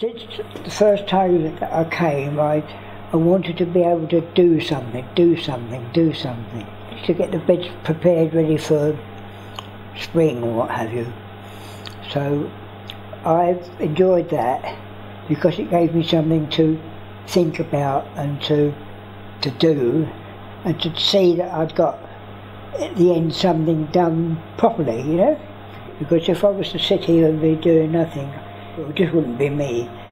Since the first time that I came, I, I wanted to be able to do something, do something, do something, to get the beds prepared ready for spring or what have you. So I've enjoyed that because it gave me something to think about and to to do and to see that I'd got at the end something done properly, you know? Because if I was to sit here and be doing nothing, just wouldn't be me.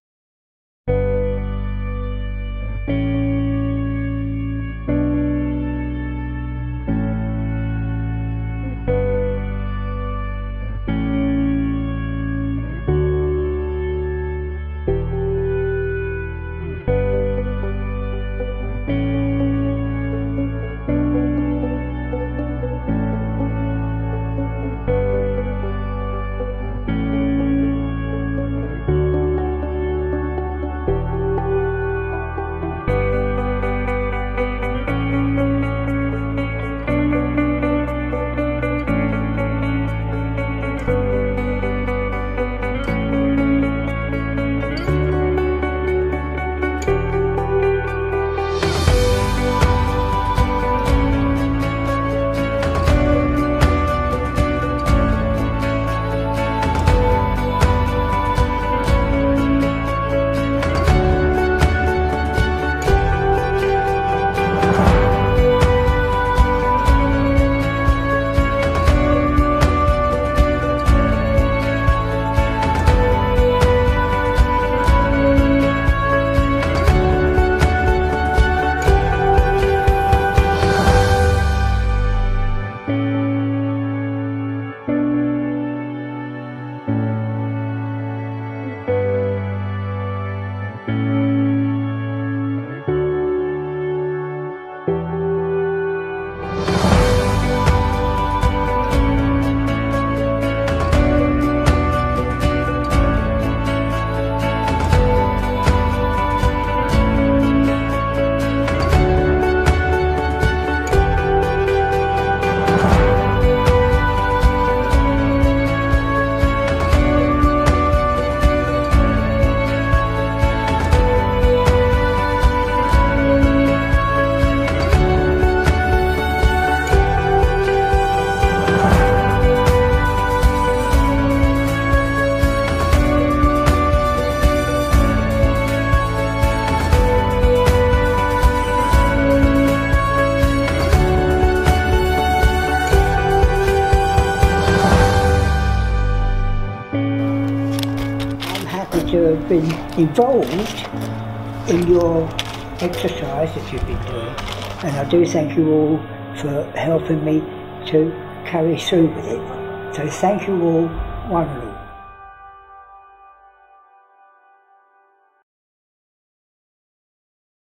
To have been involved in your exercise that you've been doing, and I do thank you all for helping me to carry through with it. So thank you all, one and all.